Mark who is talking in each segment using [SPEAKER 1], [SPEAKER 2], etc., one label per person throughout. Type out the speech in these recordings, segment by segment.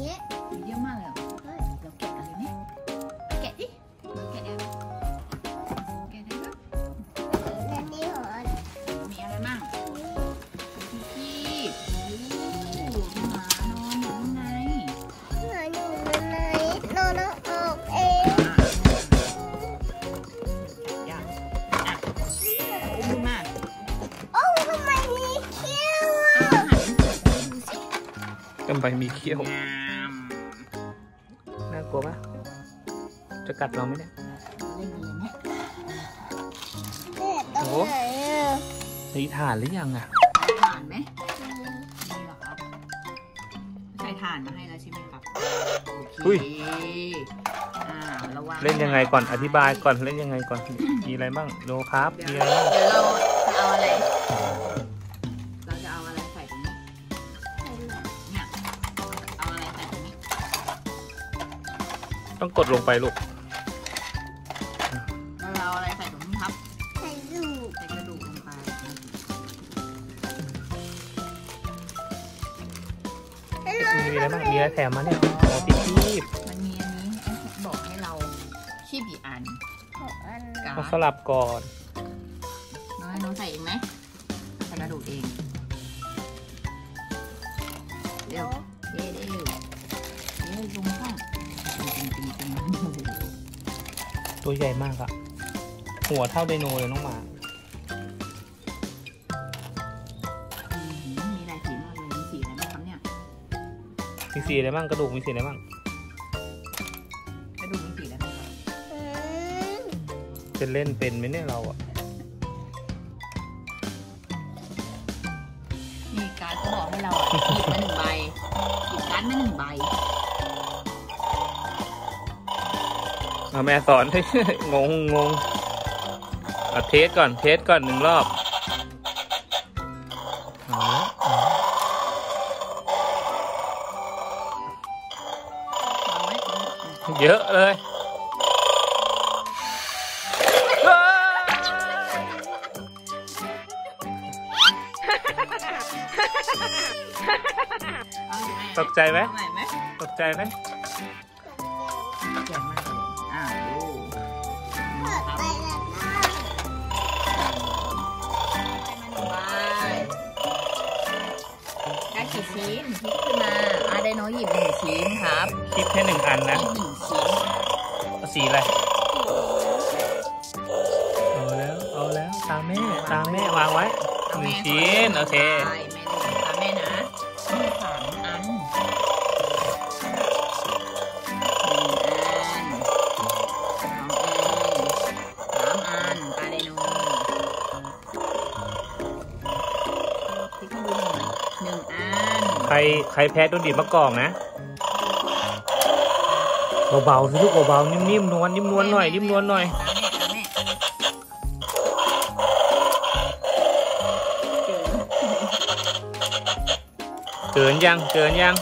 [SPEAKER 1] เยอะมี
[SPEAKER 2] เยอะ
[SPEAKER 1] มากเลยเหรอเราแกะอะไรไหมแกะดิแกะได้ไหมแกะได้ไหม
[SPEAKER 2] และนี่หอ
[SPEAKER 1] มีอะไรบ้างมีที่โอ้หมานอนอยู่ข้างใน
[SPEAKER 2] หาอยู่ในนอนเอาออกเอง
[SPEAKER 1] อะยากอะอุ้มขึ้นมา
[SPEAKER 2] โอ้ทำไมมีเขี้ยว
[SPEAKER 1] อา
[SPEAKER 2] อะ
[SPEAKER 1] หารดูสิ
[SPEAKER 3] กันไปมีเขี้ยว
[SPEAKER 1] งาม
[SPEAKER 3] น่า กลัวปะจะกัดเราไหมเนี่ย
[SPEAKER 1] เล่นกันเลยไหม
[SPEAKER 2] แม่ตรงไหนอะ
[SPEAKER 3] มีฐานหรือยังอะ
[SPEAKER 1] ใส่ถ่านไหมมีเหรอครับ ใส่ถ่านมาให้แล้วใช่ไหมครับ โอ
[SPEAKER 3] อุ้ย
[SPEAKER 1] เคอ่าระวัง
[SPEAKER 3] เล่นยังไงก่อนอธิบายก่อนเล่นยังไงก่อนมีอะไรบ้างโลครับ
[SPEAKER 1] เดี๋
[SPEAKER 3] มี
[SPEAKER 1] ยว
[SPEAKER 3] อะไรบ้าง
[SPEAKER 1] เดี๋ยวเราจะเอาอะไร ต้อง
[SPEAKER 3] กดลงไปลูก
[SPEAKER 1] แล้วเราเอาอะไรใส่ตรงนี้ครับ
[SPEAKER 2] ใส่ดูก
[SPEAKER 1] ใส่กระดูกลงไป
[SPEAKER 3] มีอะไรบ้างมีอะไรแถมมาเนี่ยโอ้ที่คีบ
[SPEAKER 1] มันมีอันนี้ไอ้บอกให้เราคีบกี่อัน
[SPEAKER 2] ของอัน
[SPEAKER 1] กา
[SPEAKER 3] ต้องสลับก่อน
[SPEAKER 1] น้อยน้องใส่เองไหมใส่กระดูกเอง เดี๋ยวเดี๋ยวเดี๋ยวเดี๋ยวลงข้า ตั
[SPEAKER 3] วใหญ่มากอะหัวเท่าไดโนเลยน้องหมา
[SPEAKER 1] อืมมีหลายสีมากเลยมีสีอะไรบ้างครับเนี่ย
[SPEAKER 3] มีสีอะไรบ้างกระดูกมีสีอะไรบ้าง
[SPEAKER 1] กระดูกมีสีอะไรบ้างครับ
[SPEAKER 2] อืม
[SPEAKER 3] จะเล่นเป็นไหมเนี่ยเราอะ
[SPEAKER 1] มีการดเขาบอกให้เราอะหยิบมาหนึ่งใบหยิบการ์ดมาหนึ่งใบ
[SPEAKER 3] เอาแม่สอน งงงงเอาเทสก่อนเทสก่อนหนึ่งรอบเอาละเอา
[SPEAKER 1] วางไว้ตรงนี้
[SPEAKER 3] เยอะเลยว้าว
[SPEAKER 1] เอาอยู่ไหน
[SPEAKER 3] ตกใจไหม
[SPEAKER 1] เอาไหนไหม
[SPEAKER 3] ตกใจไหม
[SPEAKER 1] ชิ้นพลิกขึ้นมาอาไดโนหยิบหนึ่งชิ้นครับ
[SPEAKER 3] คิดแค่หนึ่งอัน
[SPEAKER 1] ห
[SPEAKER 3] นะ
[SPEAKER 1] ยิบหนึ่งชิ้น
[SPEAKER 3] เอาสีอะไรเอาแล้วเอาแล้วตามแม่ตามแม่วางไว้หนึ่งชิ้นโอเค
[SPEAKER 1] ใค
[SPEAKER 3] รใครแพ้โดนดีดมะกอกนะเบาๆสิลูกเบาๆนิ่มๆนวลนิ่มนวลหน่อยนิ่มนวลหน่อย
[SPEAKER 1] ตามแม่ตามแม่เกิน
[SPEAKER 3] เกินยังเกินยัง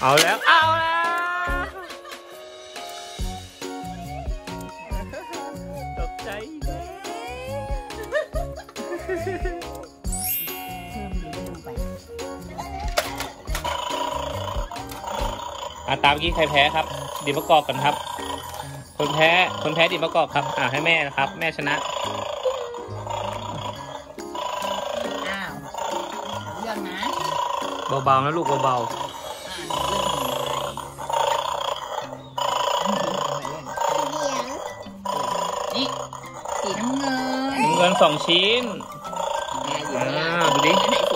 [SPEAKER 3] เอาแล้วเอาแล้ว อะตามเมื่อกี้ใครแพ้ครับดีดมะกอกกันครับ คนแพ้คนแพ้ดีดมะกอกครับ อ่าให้แม่นะครับ แม่ชนะ
[SPEAKER 1] อ้าวเรื่องนะ
[SPEAKER 3] เบาๆนะลูกเบา
[SPEAKER 1] อ่าเรื่องหนึ่งไปเรื่อง
[SPEAKER 2] เหลียง
[SPEAKER 1] นี่สีน้ำเงิน
[SPEAKER 3] ๆน้ำเงินสองชิ้น
[SPEAKER 1] แม่หยิบไม่ได้
[SPEAKER 3] อ่าดูดิ
[SPEAKER 1] อันไห
[SPEAKER 2] น
[SPEAKER 1] สี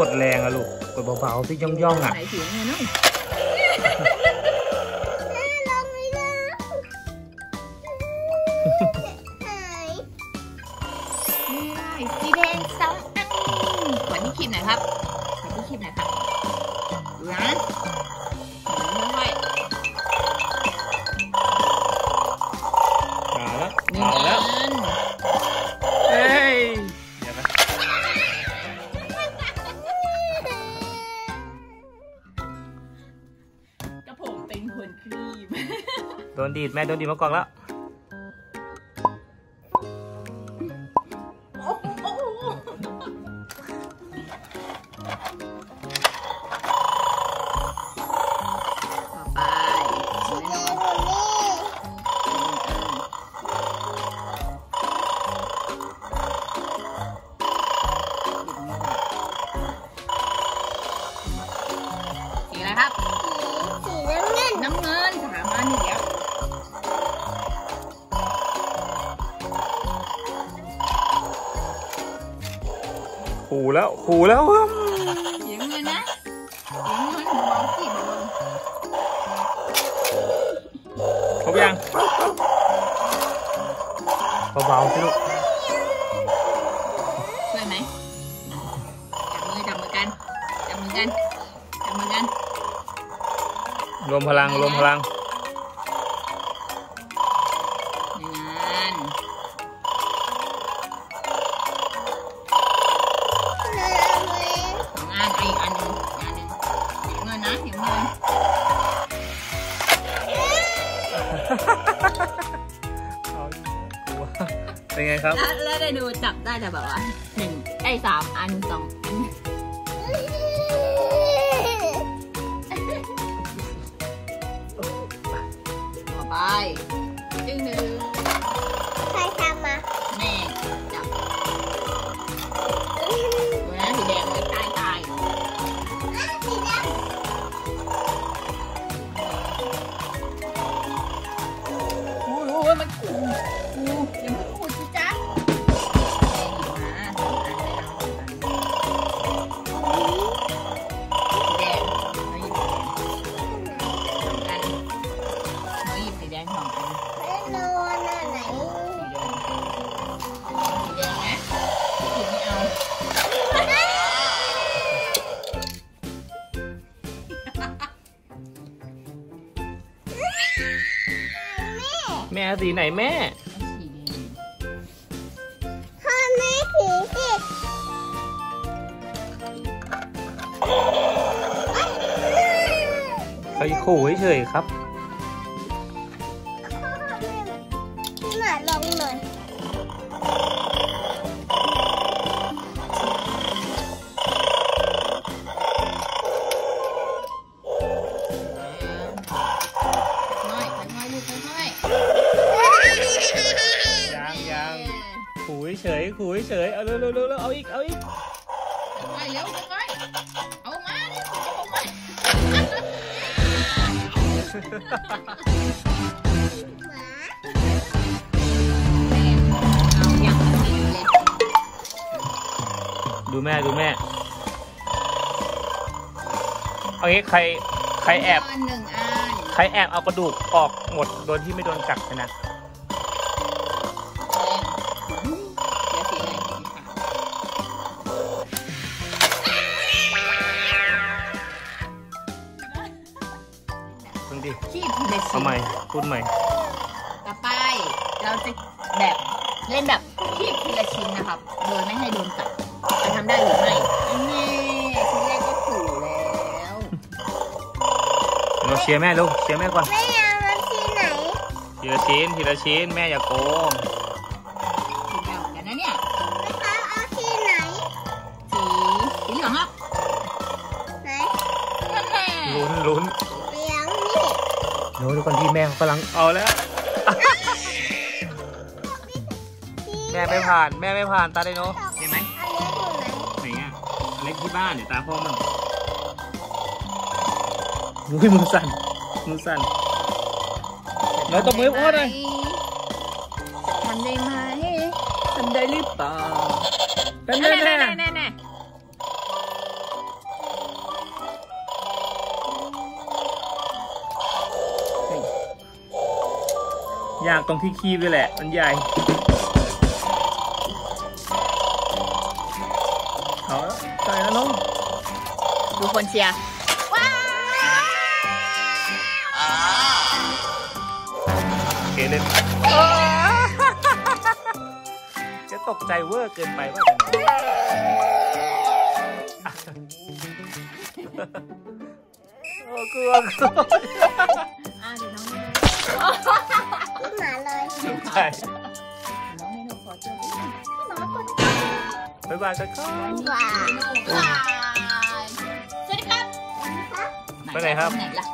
[SPEAKER 3] กดแรงอะลูก กดเบาๆที่ย่องๆอะ
[SPEAKER 1] ไหนสีเงินนู่น
[SPEAKER 2] แดี
[SPEAKER 1] ดแม่
[SPEAKER 3] โดนดีดมากอกแล้ว
[SPEAKER 2] แล้
[SPEAKER 1] ว
[SPEAKER 3] ขู่แล้ว
[SPEAKER 1] สีน้ำเงินนะสีน้ำเงินเบาๆสิเบา
[SPEAKER 3] ครบยังเบาๆสิลูก
[SPEAKER 1] ๆช่วยไหมจับมือจับมือกันจับมือกันจับมือกัน
[SPEAKER 3] รวมพลังรวมพลัง
[SPEAKER 1] อย่าง
[SPEAKER 2] เป็
[SPEAKER 3] นไงครับ
[SPEAKER 1] แล้วแล้วได้ดูจับได้แต่แบบว่าหนึ่งไอ้สามอันสอง สีไหนแม่สีแดง
[SPEAKER 2] พ่อแม่ผีสิ
[SPEAKER 3] เขาขู่เฉยๆครับ เฉยๆขู่เฉยๆเอาเร็วๆเร็วๆเอาอีกเอาอีก
[SPEAKER 1] ค่อยๆเร็วค่อยๆเอามาเร็วเอามาเอาอย่างนี้เลย
[SPEAKER 3] ดูแม่ดูแม่เอางี้ใครใครแอบ
[SPEAKER 1] หนึ่งอัน
[SPEAKER 3] ใครแอบเอากระดูกออกหมดโดยที่ไม่โดนกัดชนะ
[SPEAKER 1] ขี้ทีละ
[SPEAKER 3] เอา
[SPEAKER 1] ชิ้น
[SPEAKER 3] ใหม่พูดใหม่
[SPEAKER 1] ต่อไปเราจะแบบเล่นแบบขี้ทีละชิ้นนะครับ โดยไม่ให้โดนกัดจะทำได้หรือไม่นี่ชิ้นแรกก็ขู่แล้ว
[SPEAKER 3] เราเชียร์แม่ลูกเชียร์แม่ก่อน
[SPEAKER 2] ไม่เอามันที่ไหน
[SPEAKER 3] ทีละชิ้นทีละชิ้นแม่อย่าโกง
[SPEAKER 1] สีเดียวกันนะเนี่ย
[SPEAKER 2] เขาเอาที่ไหน
[SPEAKER 1] สีสีเหลืองครับ
[SPEAKER 2] ไหน
[SPEAKER 1] นั่นแหละ
[SPEAKER 3] ลุ้นลุ้น
[SPEAKER 2] เลี้ยงนี่
[SPEAKER 3] โน้ทุกคนที่แม่เขากำลังเอาแล้ว แม่ไม่ผ่านแม่ไม่ผ่านตาไดโนเห็นไหม
[SPEAKER 2] อันนี้อยู่ไหน
[SPEAKER 3] ไหนอะอเล็กที่บ้านเนี่ยตาพ่อมันอุ้ยมือสั่นมือสั่นเราตบมือให้พ่อหน่อย
[SPEAKER 1] ทำได้ไหมทำได้หรือเปล่า
[SPEAKER 3] แน่
[SPEAKER 1] แน่
[SPEAKER 3] แน่
[SPEAKER 1] แน่
[SPEAKER 3] แน่
[SPEAKER 1] แน่แน่
[SPEAKER 3] ยากตรงที่คีบด้วยแหละ มันใหญ่ เอาละใส่แล้วน้อง
[SPEAKER 1] ดูคนเชียร์ว้าว
[SPEAKER 3] โอเคเล่นจะตกใจเวอร์เกินไปว่าโอ้กลัวกลัว
[SPEAKER 1] อะเดี๋ยวน้อง น้องเมนูขอเจอพี่น้องคน
[SPEAKER 3] บ๊ายบายกันครับ
[SPEAKER 2] ว้า
[SPEAKER 1] นูค่ะสวัสดีครับ
[SPEAKER 3] ไปไหนครับ
[SPEAKER 1] ไหนล่ะ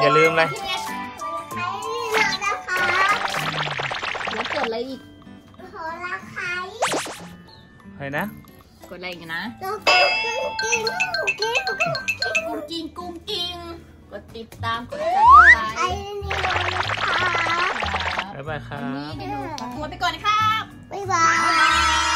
[SPEAKER 1] อย่า
[SPEAKER 3] ลืมเลย
[SPEAKER 1] ไง
[SPEAKER 2] ใครเรานะคะ
[SPEAKER 1] แล้วกดอะไรอีก
[SPEAKER 2] ขอรักใคร
[SPEAKER 3] ไปนะ
[SPEAKER 1] กดอะไรอีกนะ
[SPEAKER 2] เรากินกินกินกินกิน
[SPEAKER 1] กุ้งกิ้งกุ้งกิ้งกดติดตามกดซับส
[SPEAKER 2] ใค
[SPEAKER 1] ไค
[SPEAKER 2] รนี่นะคะ
[SPEAKER 3] บ๊ายบายครั
[SPEAKER 1] วันนี้
[SPEAKER 3] บ
[SPEAKER 1] เมนูขอตัวไปก่อนนะครับ
[SPEAKER 2] บ๊ายบาย